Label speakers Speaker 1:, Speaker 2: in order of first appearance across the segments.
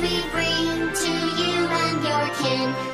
Speaker 1: we bring to you and your kin.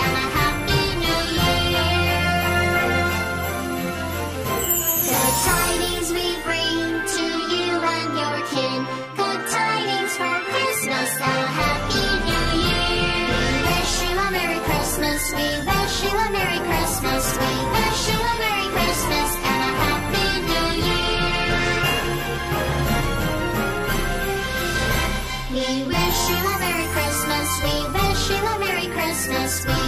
Speaker 1: business.